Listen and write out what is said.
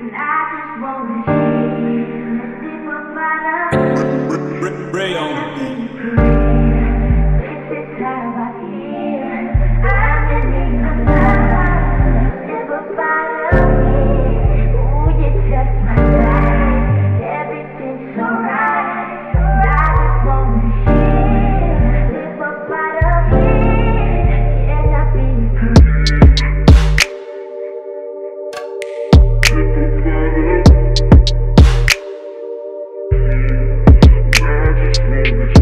and I just won't niggas.